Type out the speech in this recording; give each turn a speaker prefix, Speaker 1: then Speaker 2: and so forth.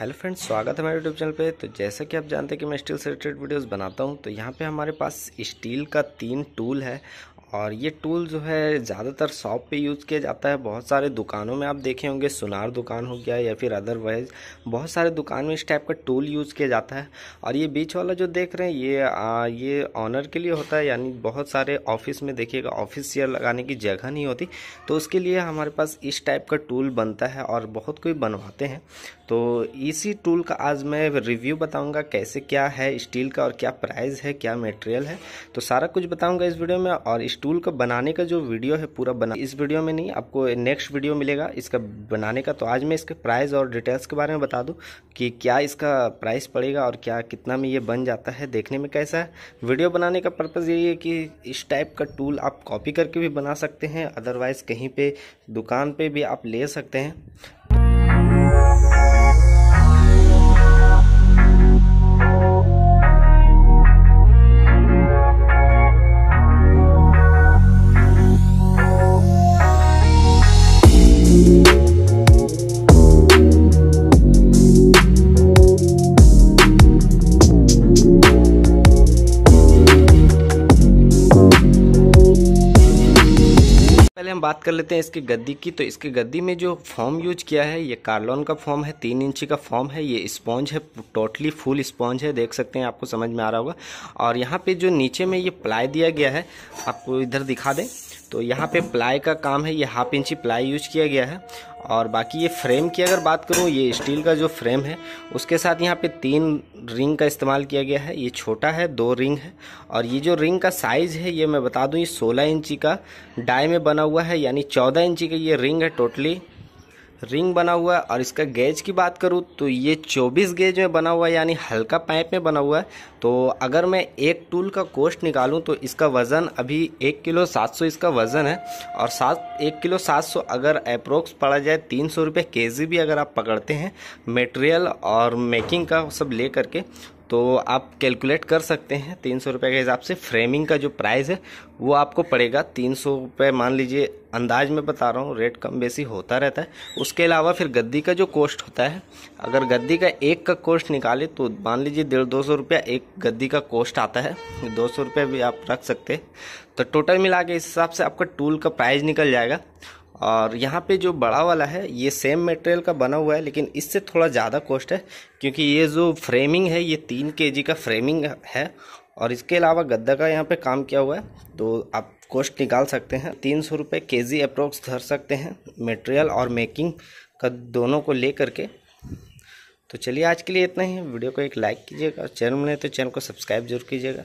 Speaker 1: Hello friends, स्वागत है हमारे यूट्यूब चैनल पे। तो जैसा कि आप जानते हैं कि मैं स्टील से रिलेटेड वीडियोस बनाता हूँ तो यहाँ पे हमारे पास स्टील का तीन टूल है और ये टूल जो है ज़्यादातर शॉप पे यूज़ किया जाता है। बहुत सारे दुकानों में आप देखे होंगे सुनार दुकान हो गया या फिर अदरवाइज़ बहुत सारे दुकान में इस टाइप का टूल यूज़ किया जाता है। और ये बीच वाला जो देख रहे हैं ये आ, ये ऑनर के लिए होता है यानी बहुत सारे ऑफ़िस में देखिएगा ऑफ़िस चेयर लगाने की जगह नहीं होती। तो उसके लिए हमारे पास इस टाइप का टूल बनता है और बहुत कोई बनवाते हैं। तो इसी टूल का आज मैं रिव्यू बताऊँगा कैसे क्या है स्टील का और क्या प्राइस है क्या मटेरियल है। तो सारा कुछ बताऊँगा इस वीडियो में और इस टूल का बनाने का जो वीडियो है, पूरा बना इस वीडियो में नहीं, आपको नेक्स्ट वीडियो मिलेगा इसका बनाने का। तो आज मैं इसके प्राइस और डिटेल्स के बारे में बता दूँ कि क्या इसका प्राइस पड़ेगा और क्या, कितना में ये बन जाता है, देखने में कैसा है। वीडियो बनाने का पर्पज़ यही है कि इस टाइप का टूल आप कॉपी करके भी बना सकते हैं अदरवाइज़ कहीं पर दुकान पर भी आप ले सकते हैं। पहले हम बात कर लेते हैं इसके गद्दी की। तो इसके गद्दी में जो फॉर्म यूज़ किया है, ये कार्लोन का फॉर्म है, तीन इंची का फॉर्म है, ये स्पॉन्ज है टोटली फुल स्पॉन्ज है, देख सकते हैं आपको समझ में आ रहा होगा। और यहाँ पे जो नीचे में ये प्लाई दिया गया है, आपको इधर दिखा दें। तो यहाँ पे प्लाई का काम है, ये हाफ़ इंची प्लाई यूज़ किया गया है। और बाकी ये फ्रेम की अगर बात करूँ, ये स्टील का जो फ्रेम है, उसके साथ यहाँ पे तीन रिंग का इस्तेमाल किया गया है। ये छोटा है, दो रिंग है। और ये जो रिंग का साइज़ है, ये मैं बता दूँ, ये 16 इंची का डाई में बना हुआ है, यानी 14 इंची का ये रिंग है टोटली रिंग बना हुआ है और इसका गेज की बात करूँ तो ये 24 गेज में बना हुआ है, यानी हल्का पाइप में बना हुआ है। तो अगर मैं एक टूल का कोस्ट निकालूँ तो इसका वज़न अभी एक किलो 700 इसका वज़न है। और सात, एक किलो 700 अगर अप्रोक्स पड़ा जाए तीन सौ रुपये के जी भी अगर आप पकड़ते हैं मटेरियल और मेकिंग का सब ले करके तो आप कैलकुलेट कर सकते हैं तीन सौ रुपये के हिसाब से। फ्रेमिंग का जो प्राइस है, वो आपको पड़ेगा तीन सौ रुपये मान लीजिए, अंदाज में बता रहा हूँ, रेट कम बेसी होता रहता है। उसके अलावा फिर गद्दी का जो कॉस्ट होता है, अगर गद्दी का एक का कोस्ट निकाले तो मान लीजिए डेढ़ दो सौ रुपया एक गद्दी का कोस्ट आता है। दो सौ रुपये भी आप रख सकते तो टोटल मिला के इस हिसाब से आपका टूल का प्राइस निकल जाएगा। और यहाँ पे जो बड़ा वाला है, ये सेम मटेरियल का बना हुआ है, लेकिन इससे थोड़ा ज़्यादा कॉस्ट है, क्योंकि ये जो फ्रेमिंग है, ये तीन के का फ्रेमिंग है, और इसके अलावा गद्दा का यहाँ पे काम किया हुआ है तो आप कॉस्ट निकाल सकते हैं। तीन सौ रुपये के जी अप्रोक्स धर सकते हैं मटेरियल और मेकिंग का दोनों को ले करके तो चलिए आज के लिए इतना ही, वीडियो को एक लाइक कीजिएगा चैनल में तो चैनल को सब्सक्राइब ज़रूर कीजिएगा।